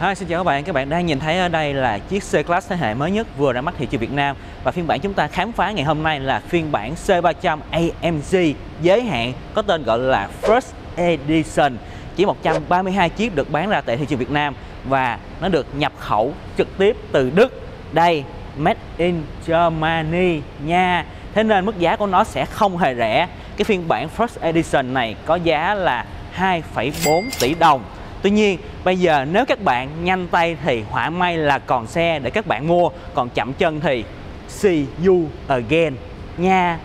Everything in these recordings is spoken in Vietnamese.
Hi, xin chào các bạn. Các bạn đang nhìn thấy ở đây là chiếc C-Class thế hệ mới nhất vừa ra mắt thị trường Việt Nam và phiên bản chúng ta khám phá ngày hôm nay là phiên bản C300 AMG giới hạn có tên gọi là First Edition. Chỉ 132 chiếc được bán ra tại thị trường Việt Nam và nó được nhập khẩu trực tiếp từ Đức. Đây, Made in Germany nha. Thế nên mức giá của nó sẽ không hề rẻ. Cái phiên bản First Edition này có giá là 2,4 tỷ đồng Tuy nhiên bây giờ nếu các bạn nhanh tay thì hỏa may là còn xe để các bạn mua Còn chậm chân thì see you again. Nha.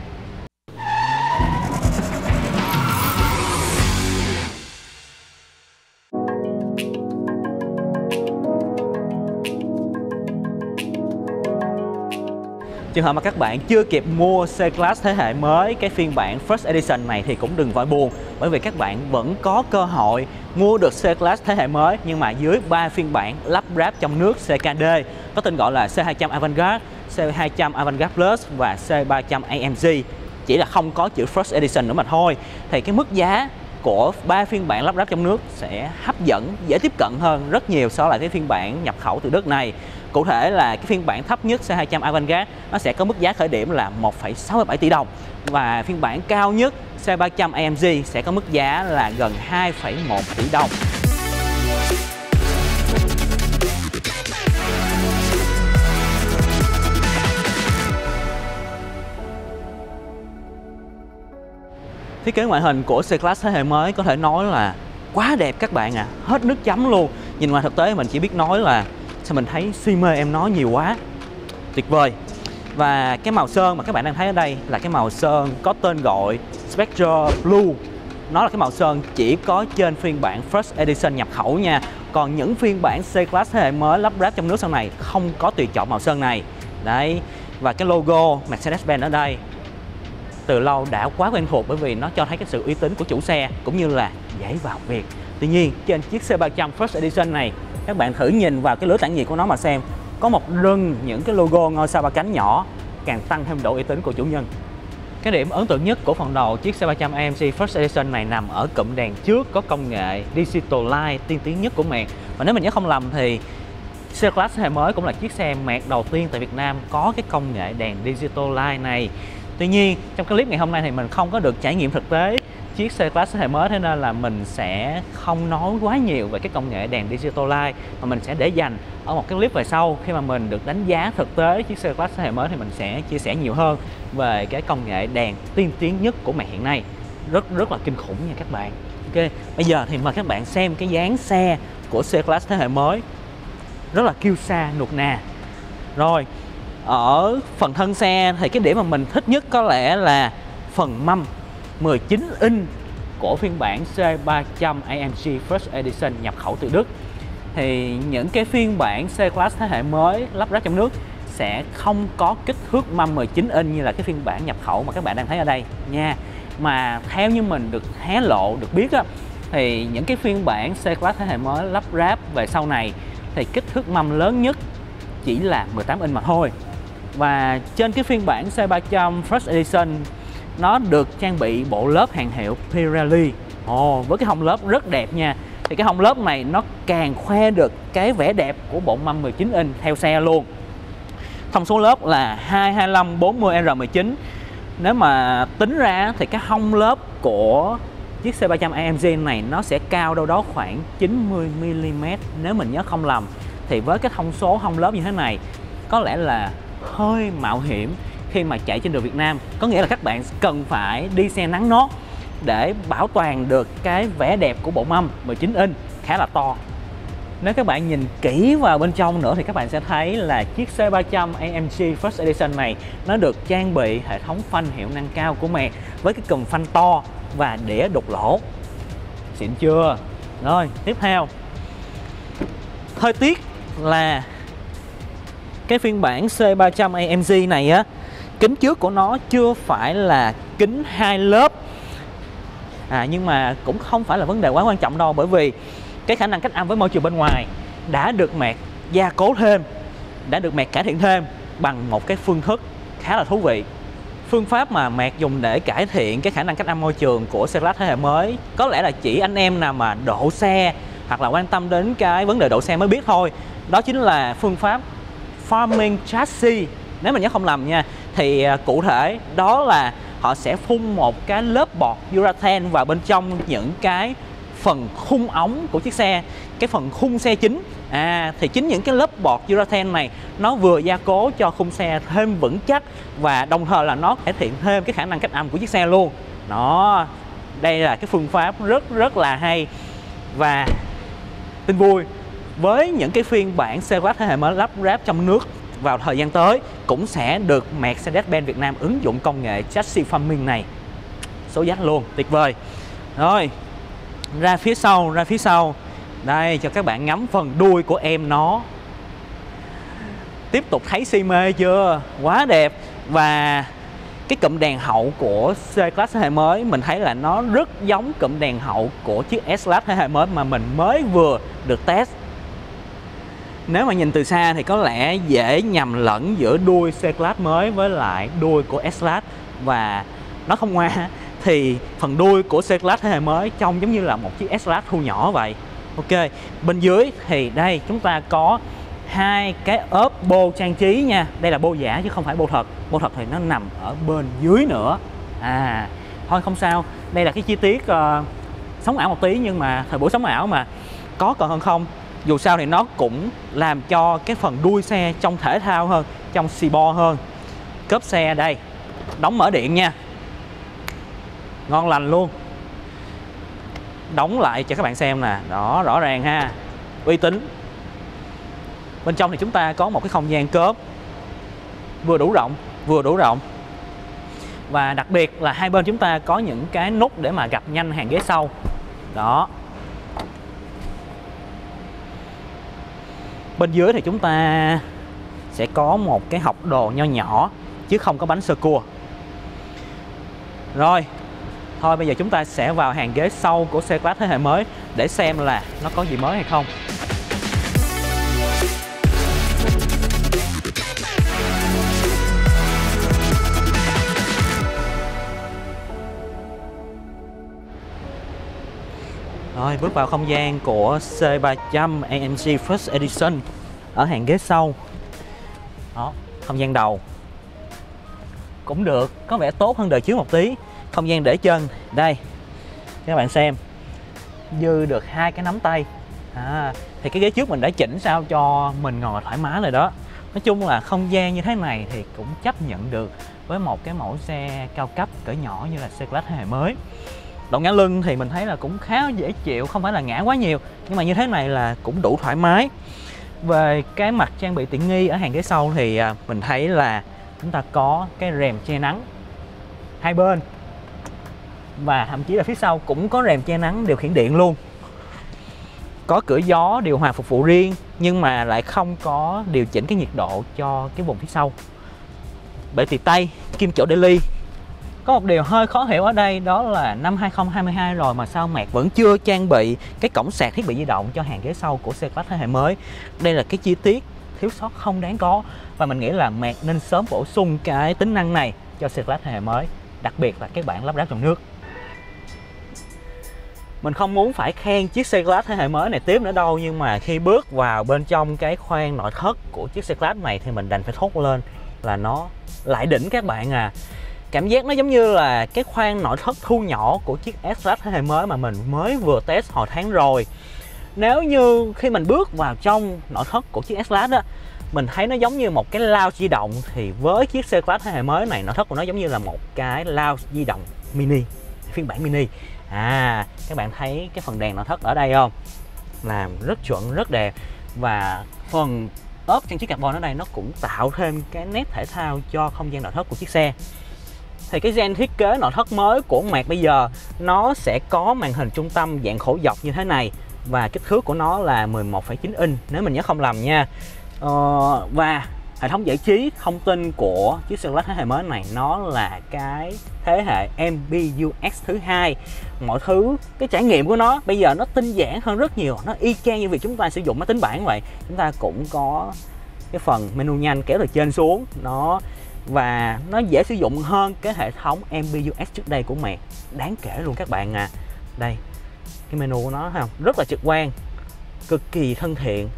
Trường hợp mà các bạn chưa kịp mua C-Class thế hệ mới, cái phiên bản First Edition này thì cũng đừng vội buồn bởi vì các bạn vẫn có cơ hội mua được C-Class thế hệ mới nhưng mà dưới 3 phiên bản lắp ráp trong nước CKD có tên gọi là C200 Avantgarde, C200 Avantgarde Plus và C300 AMG chỉ là không có chữ First Edition nữa mà thôi thì cái mức giá của ba phiên bản lắp ráp trong nước sẽ hấp dẫn, dễ tiếp cận hơn rất nhiều so với cái phiên bản nhập khẩu từ đất này. Cụ thể là cái phiên bản thấp nhất C200 Avantgarde nó sẽ có mức giá khởi điểm là 1,67 tỷ đồng và phiên bản cao nhất C300 AMG sẽ có mức giá là gần 2,1 tỷ đồng. Thiết kế ngoại hình của C-Class thế hệ mới có thể nói là quá đẹp các bạn à, hết nước chấm luôn. Nhìn ngoài thực tế mình chỉ biết nói là sao mình thấy si mê em nó nhiều quá. Tuyệt vời. Và cái màu sơn mà các bạn đang thấy ở đây là cái màu sơn có tên gọi Spectre Blue. Nó là cái màu sơn chỉ có trên phiên bản First Edition nhập khẩu nha. Còn những phiên bản C-Class thế hệ mới lắp ráp trong nước sau này không có tùy chọn màu sơn này. Đấy. Và cái logo Mercedes-Benz ở đây từ lâu đã quá quen thuộc bởi vì nó cho thấy cái sự uy tín của chủ xe cũng như là dễ vào việc. Tuy nhiên, trên chiếc C300 First Edition này các bạn thử nhìn vào cái lưới tản nhiệt của nó mà xem có một rừng, những cái logo ngôi sao ba cánh nhỏ, càng tăng thêm độ uy tín của chủ nhân. Cái điểm ấn tượng nhất của phần đầu chiếc C300 AMG First Edition này nằm ở cụm đèn trước có công nghệ Digital Light tiên tiến nhất của Merc. Và nếu mình nhớ không lầm thì C-Class hệ mới cũng là chiếc xe Mạc đầu tiên tại Việt Nam có cái công nghệ đèn Digital Light này Tuy nhiên, trong cái clip ngày hôm nay thì mình không có được trải nghiệm thực tế chiếc C-Class thế hệ mới, thế nên là mình sẽ không nói quá nhiều về cái công nghệ đèn Digital Light, mà mình sẽ để dành ở một cái clip về sau. Khi mà mình được đánh giá thực tế chiếc C-Class thế hệ mới thì mình sẽ chia sẻ nhiều hơn về cái công nghệ đèn tiên tiến nhất của mẹ hiện nay. Rất rất là kinh khủng nha các bạn. Ok, bây giờ thì mời các bạn xem cái dáng xe của C-Class thế hệ mới. Rất là kiêu sa, nuột nà. Rồi, ở phần thân xe thì cái điểm mà mình thích nhất có lẽ là phần mâm. 19 inch của phiên bản C300 AMG First Edition nhập khẩu từ Đức. Thì những cái phiên bản C-Class thế hệ mới lắp ráp trong nước sẽ không có kích thước mâm 19 inch như là cái phiên bản nhập khẩu mà các bạn đang thấy ở đây nha. Mà theo như mình được hé lộ, được biết á, thì những cái phiên bản C-Class thế hệ mới lắp ráp về sau này thì kích thước mâm lớn nhất chỉ là 18 inch mà thôi. Và trên cái phiên bản C300 First Edition nó được trang bị bộ lớp hàng hiệu Pirelli. Ồ, với cái hông lớp rất đẹp nha. Thì cái hông lớp này nó càng khoe được cái vẻ đẹp của bộ mâm 19 inch theo xe luôn. Thông số lớp là 225 40 R19 nếu mà tính ra thì cái hông lớp của chiếc C300 AMG này nó sẽ cao đâu đó khoảng 90mm nếu mình nhớ không lầm. Thì với cái thông số hông lớp như thế này có lẽ là hơi mạo hiểm khi mà chạy trên đường Việt Nam. Có nghĩa là các bạn cần phải đi xe nắng nót để bảo toàn được cái vẻ đẹp của bộ mâm 19 inch khá là to. Nếu các bạn nhìn kỹ vào bên trong nữa thì các bạn sẽ thấy là chiếc C300 AMG First Edition này nó được trang bị hệ thống phanh hiệu năng cao của mẹ với cái cần phanh to và đĩa đục lỗ. Xịn chưa? Rồi, tiếp theo. Hơi tiếc là cái phiên bản C300 AMG này á kính trước của nó chưa phải là kính hai lớp. À, nhưng mà cũng không phải là vấn đề quá quan trọng đâu bởi vì cái khả năng cách âm với môi trường bên ngoài đã được mẹt gia cố thêm đã được mẹt cải thiện thêm bằng một cái phương thức khá là thú vị. Phương pháp mà mẹt dùng để cải thiện cái khả năng cách âm môi trường của xe lát thế hệ mới có lẽ là chỉ anh em nào mà độ xe hoặc là quan tâm đến cái vấn đề độ xe mới biết thôi. Đó chính là phương pháp farming chassis. Nếu mà nhớ không lầm nha thì à, cụ thể đó là họ sẽ phun một cái lớp bọt urethane vào bên trong những cái phần khung ống của chiếc xe. Cái phần khung xe chính à thì chính những cái lớp bọt urethane này nó vừa gia cố cho khung xe thêm vững chắc và đồng thời là nó cải thiện thêm cái khả năng cách âm của chiếc xe luôn. Đó, đây là cái phương pháp rất rất là hay và tin vui với những cái phiên bản C-Class thế hệ mới lắp ráp trong nước vào thời gian tới cũng sẽ được Mercedes-Benz Việt Nam ứng dụng công nghệ chassis farming này. Số giá luôn, tuyệt vời. Rồi, ra phía sau, ra phía sau. Đây, cho các bạn ngắm phần đuôi của em nó. Tiếp tục thấy si mê chưa? Quá đẹp. Và cái cụm đèn hậu của C-Class thế hệ mới, mình thấy là nó rất giống cụm đèn hậu của chiếc S-Class thế hệ mới mà mình mới vừa được test nếu mà nhìn từ xa thì có lẽ dễ nhầm lẫn giữa đuôi C-Class mới với lại đuôi của S-Class. Và nó không ngoa thì phần đuôi của C-Class thế hệ mới trông giống như là một chiếc S-Class thu nhỏ vậy. Ok bên dưới thì đây chúng ta có hai cái ốp bô trang trí nha. Đây là bô giả chứ không phải bô thật. Bô thật thì nó nằm ở bên dưới nữa. À thôi không sao. Đây là cái chi tiết uh, sống ảo một tí nhưng mà thời buổi sống ảo mà có còn hơn không? Dù sao thì nó cũng làm cho cái phần đuôi xe trong thể thao hơn, trong xì bo hơn. Cốp xe đây, đóng mở điện nha. Ngon lành luôn. Đóng lại cho các bạn xem nè. Đó, rõ ràng ha. Uy tín. Bên trong thì chúng ta có một cái không gian cốp. Vừa đủ rộng, vừa đủ rộng. Và đặc biệt là hai bên chúng ta có những cái nút để mà gặp nhanh hàng ghế sau. Đó. Bên dưới thì chúng ta sẽ có một cái học đồ nho nhỏ, chứ không có bánh sơ cua. Rồi, thôi bây giờ chúng ta sẽ vào hàng ghế sau của xe class thế hệ mới để xem là nó có gì mới hay không. Rồi bước vào không gian của C300 AMG First Edition ở hàng ghế sau. Đó, không gian đầu cũng được, có vẻ tốt hơn đời trước một tí. Không gian để chân, đây. Các bạn xem. Dư được hai cái nắm tay. À, thì cái ghế trước mình đã chỉnh sao cho mình ngồi thoải mái rồi đó. Nói chung là không gian như thế này thì cũng chấp nhận được với một cái mẫu xe cao cấp cỡ nhỏ như là C-Class thế hệ mới độ ngã lưng thì mình thấy là cũng khá dễ chịu, không phải là ngã quá nhiều, nhưng mà như thế này là cũng đủ thoải mái. Về cái mặt trang bị tiện nghi ở hàng ghế sau thì à, mình thấy là chúng ta có cái rèm che nắng hai bên và thậm chí là phía sau cũng có rèm che nắng điều khiển điện luôn. Có cửa gió điều hòa phục vụ riêng, nhưng mà lại không có điều chỉnh cái nhiệt độ cho cái vùng phía sau. Bệ tì tay kim chỗ để ly có một điều hơi khó hiểu ở đây đó là năm 2022 rồi mà sao Mạc vẫn chưa trang bị cái cổng sạc thiết bị di động cho hàng ghế sau của xe class thế hệ mới. Đây là cái chi tiết thiếu sót không đáng có và mình nghĩ là Mạc nên sớm bổ sung cái tính năng này cho xe class thế hệ mới, đặc biệt là các bạn lắp ráp trong nước. Mình không muốn phải khen chiếc xe class thế hệ mới này tiếp nữa đâu nhưng mà khi bước vào bên trong cái khoang nội thất của chiếc xe class này thì mình đành phải thốt lên là nó lại đỉnh các bạn à cảm giác nó giống như là cái khoang nội thất thu nhỏ của chiếc S-Class thế hệ mới mà mình mới vừa test hồi tháng rồi. Nếu như khi mình bước vào trong nội thất của chiếc S-Class đó mình thấy nó giống như một cái lao di động, thì với chiếc C-Class thế hệ mới này, nội thất của nó giống như là một cái lao di động mini, phiên bản mini. À các bạn thấy cái phần đèn nội thất ở đây không? Làm rất chuẩn, rất đẹp. Và phần ốp trang trí carbon ở đây nó cũng tạo thêm cái nét thể thao cho không gian nội thất của chiếc xe thì cái gen thiết kế nội thất mới của Mạc bây giờ nó sẽ có màn hình trung tâm dạng khổ dọc như thế này. Và kích thước của nó là 11,9 inch nếu mình nhớ không lầm nha. Ờ, và hệ thống giải trí thông tin của chiếc xe thế hệ mới này nó là cái thế hệ MBUX thứ hai. Mọi thứ cái trải nghiệm của nó bây giờ nó tinh giản hơn rất nhiều nó y chang như việc chúng ta sử dụng máy tính bảng vậy. Chúng ta cũng có cái phần menu nhanh kéo từ trên xuống nó và nó dễ sử dụng hơn cái hệ thống MBUX trước đây của mẹ đáng kể luôn các bạn à. Đây, cái menu của nó thấy không? Rất là trực quan, cực kỳ thân thiện.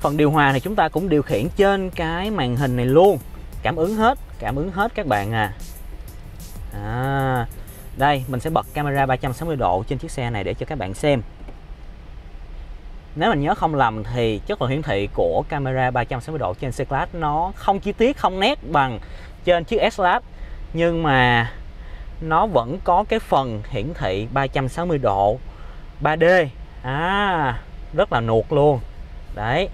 Phần điều hòa thì chúng ta cũng điều khiển trên cái màn hình này luôn. Cảm ứng hết, cảm ứng hết các bạn à. À đây, mình sẽ bật camera 360 độ trên chiếc xe này để cho các bạn xem nếu mình nhớ không lầm thì chất lượng hiển thị của camera 360 độ trên C-Class nó không chi tiết, không nét bằng trên chiếc S-Class, nhưng mà nó vẫn có cái phần hiển thị 360 độ 3D à rất là nuột luôn. Đấy.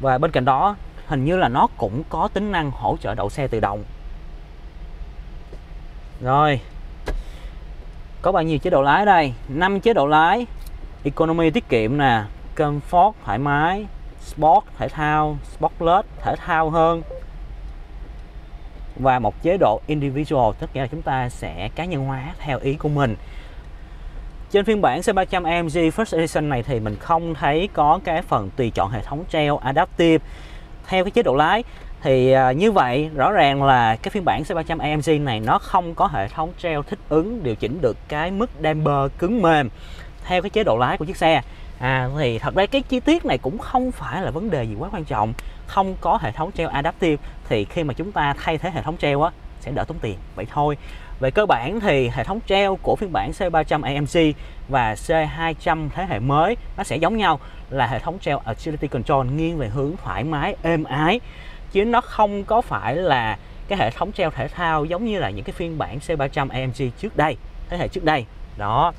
Và bên cạnh đó, hình như là nó cũng có tính năng hỗ trợ đậu xe tự động. Rồi. Có bao nhiêu chế độ lái đây? 5 chế độ lái economy tiết kiệm nè. Comfort thoải mái, sport thể thao, sport plus thể thao hơn. Và một chế độ individual, tức nghĩa là chúng ta sẽ, cá nhân hóa theo ý của mình. Trên phiên bản C300 AMG First Edition này thì mình không thấy có cái phần tùy chọn hệ thống treo adaptive. Theo cái chế độ lái, thì à, như vậy, rõ ràng là cái phiên bản C300 AMG này nó không có hệ thống treo thích ứng điều chỉnh được cái mức damper cứng mềm theo cái chế độ lái của chiếc xe. À thì thật ra cái chi tiết này cũng không phải là vấn đề gì quá quan trọng. Không có hệ thống treo adaptive thì khi mà chúng ta thay thế hệ thống treo á sẽ đỡ tốn tiền. Vậy thôi. Về cơ bản thì hệ thống treo của phiên bản C300 AMG và C200 thế hệ mới nó sẽ giống nhau là hệ thống treo Agility Control nghiêng về hướng thoải mái, êm ái. Chứ nó không có phải là cái hệ thống treo thể thao giống như là những cái phiên bản C300 AMG trước đây thế hệ trước đây. Đó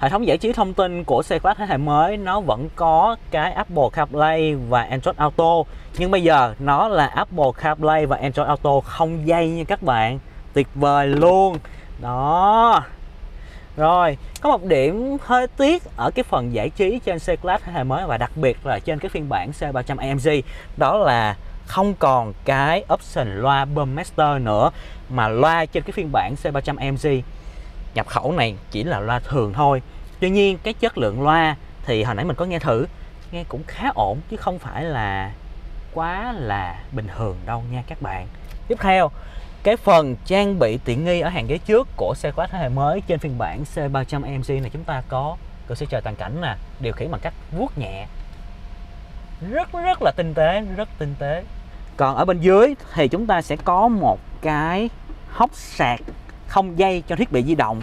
hệ thống giải trí thông tin của xe class thế hệ mới, nó vẫn có cái Apple CarPlay và Android Auto. Nhưng bây giờ, nó là Apple CarPlay và Android Auto không dây nha các bạn. Tuyệt vời luôn. Đó. Rồi, có một điểm hơi tiếc ở cái phần giải trí trên xe class thế hệ mới và đặc biệt là trên cái phiên bản C300 AMG đó là không còn cái option loa Bumpmaster nữa, mà loa trên cái phiên bản C300 AMG nhập khẩu này chỉ là loa thường thôi. Tuy nhiên, cái chất lượng loa thì hồi nãy mình có nghe thử, nghe cũng khá ổn chứ không phải là quá là bình thường đâu nha các bạn. Tiếp theo, cái phần trang bị tiện nghi ở hàng ghế trước của xe quá thế hệ mới trên phiên bản C300 AMG này chúng ta có. Cửa sổ trời toàn cảnh nè, điều khiển bằng cách vuốt nhẹ. Rất rất là tinh tế, rất tinh tế. Còn ở bên dưới thì chúng ta sẽ có một cái hốc sạc không dây cho thiết bị di động.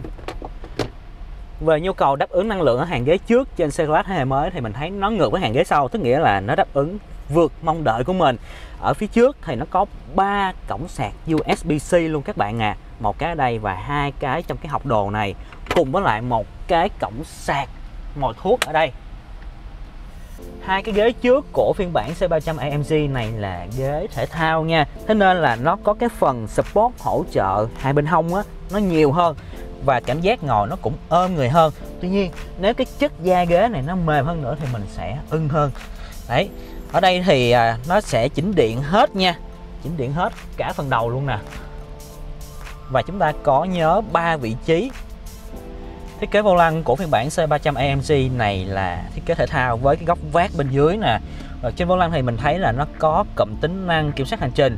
Về nhu cầu đáp ứng năng lượng ở hàng ghế trước trên xe class thế hệ mới thì mình thấy nó ngược với hàng ghế sau, tức nghĩa là nó đáp ứng vượt mong đợi của mình. Ở phía trước thì nó có ba cổng sạc USB-C luôn các bạn à. Một cái ở đây và hai cái trong cái học đồ này, cùng với lại một cái cổng sạc mồi thuốc ở đây hai cái ghế trước của phiên bản C300 AMG này là ghế thể thao nha. Thế nên là nó có cái phần support hỗ trợ hai bên hông á nó nhiều hơn và cảm giác ngồi nó cũng ôm người hơn. Tuy nhiên nếu cái chất da ghế này nó mềm hơn nữa thì mình sẽ ưng hơn. Đấy ở đây thì à, nó sẽ chỉnh điện hết nha. Chỉnh điện hết cả phần đầu luôn nè. Và chúng ta có nhớ ba vị trí thiết kế vô lăng của phiên bản C300 AMG này là thiết kế thể thao với cái góc vát bên dưới nè. Ở trên vô lăng thì mình thấy là nó có cụm tính năng kiểm soát hành trình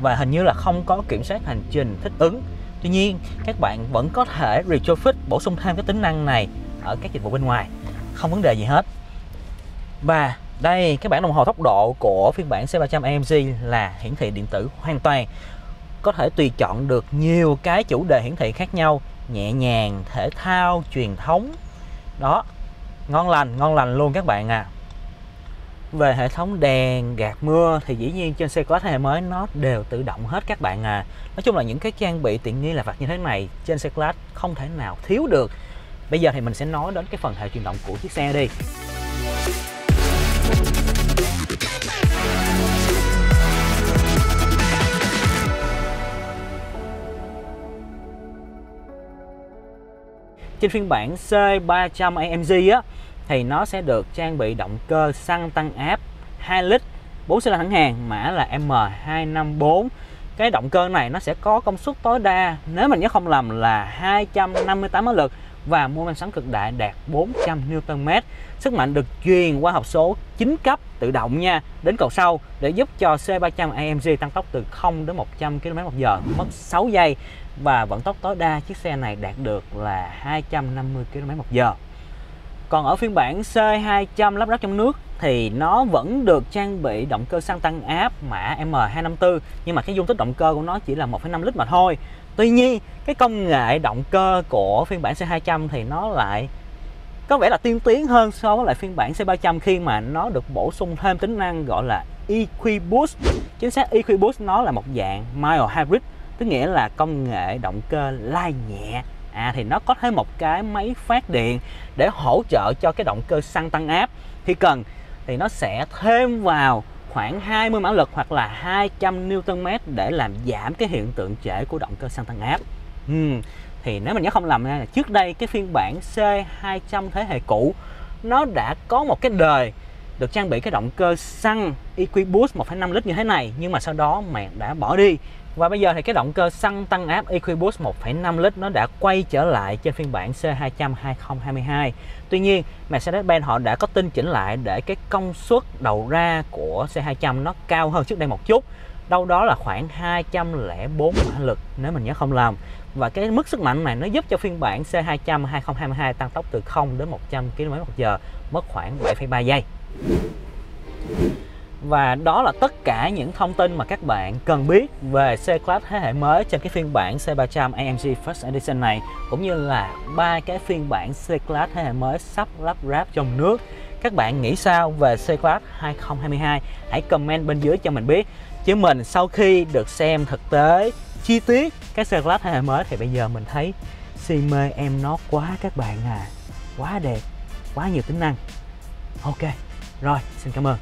và hình như là không có kiểm soát hành trình thích ứng. Tuy nhiên, các bạn vẫn có thể retrofit bổ sung thêm cái tính năng này ở các dịch vụ bên ngoài. Không vấn đề gì hết. Và đây cái bản đồng hồ tốc độ của phiên bản C300 AMG là hiển thị điện tử hoàn toàn. Có thể tùy chọn được nhiều cái chủ đề hiển thị khác nhau nhẹ nhàng, thể thao, truyền thống. Đó, ngon lành ngon lành luôn các bạn à. Về hệ thống đèn, gạt mưa thì dĩ nhiên trên xe Class thế hệ mới nó đều tự động hết các bạn à. Nói chung là những cái trang bị tiện nghi là vặt như thế này, trên xe class không thể nào thiếu được. Bây giờ thì mình sẽ nói đến cái phần hệ truyền động của chiếc xe đi. Trên phiên bản C300 AMG á, thì nó sẽ được trang bị động cơ xăng tăng áp 2 lít 4 xi lanh thẳng hàng, mã là M254 cái động cơ này nó sẽ có công suất tối đa, nếu mình nhớ không lầm là 258 mã lực và mô men xoắn cực đại đạt 400 Nm. Sức mạnh được truyền qua hộp số 9 cấp tự động nha đến cầu sau để giúp cho C300 AMG tăng tốc từ 0 đến 100 km/h mất 6 giây và vận tốc tối đa chiếc xe này đạt được là 250 km/h. Còn ở phiên bản C200 lắp ráp trong nước thì nó vẫn được trang bị động cơ xăng tăng áp mã M254 nhưng mà cái dung tích động cơ của nó chỉ là 1,5 lít mà thôi. Tuy nhiên, cái công nghệ động cơ của phiên bản C200 thì nó lại có vẻ là tiên tiến hơn so với lại phiên bản C300 khi mà nó được bổ sung thêm tính năng gọi là EquiBoost Chính xác EquiBoost nó là một dạng mild hybrid, tức nghĩa là công nghệ động cơ lai nhẹ. À thì nó có thêm một cái máy phát điện để hỗ trợ cho cái động cơ xăng tăng áp khi cần thì nó sẽ thêm vào khoảng 20 mã lực hoặc là 200 Nm để làm giảm cái hiện tượng trễ của động cơ xăng tăng áp. Uhm, thì nếu mình nhớ không lầm nha, trước đây cái phiên bản C200 thế hệ cũ nó đã có một cái đời được trang bị cái động cơ xăng EQ Boost 1,5 lít như thế này nhưng mà sau đó mẹ đã bỏ đi và bây giờ thì cái động cơ xăng tăng áp EquiBoost 1.5 lít nó đã quay trở lại trên phiên bản C200 2022 Tuy nhiên Mercedes-Benz họ đã có tinh chỉnh lại để cái công suất đầu ra của C200 nó cao hơn trước đây một chút. Đâu đó là khoảng 204 mã lực nếu mình nhớ không lầm. Và cái mức sức mạnh này nó giúp cho phiên bản C200 2022 tăng tốc từ 0 đến 100 km/h mất khoảng 7,3 giây và đó là tất cả những thông tin mà các bạn cần biết về C-Class thế hệ mới trên cái phiên bản C300 AMG First Edition này cũng như là ba cái phiên bản C-Class thế hệ mới sắp lắp ráp trong nước. Các bạn nghĩ sao về C-Class 2022? Hãy comment bên dưới cho mình biết. Chứ mình sau khi được xem thực tế chi tiết cái C-Class thế hệ mới thì bây giờ mình thấy si mê em nó quá các bạn à. Quá đẹp, quá nhiều tính năng. Ok, rồi xin cảm ơn.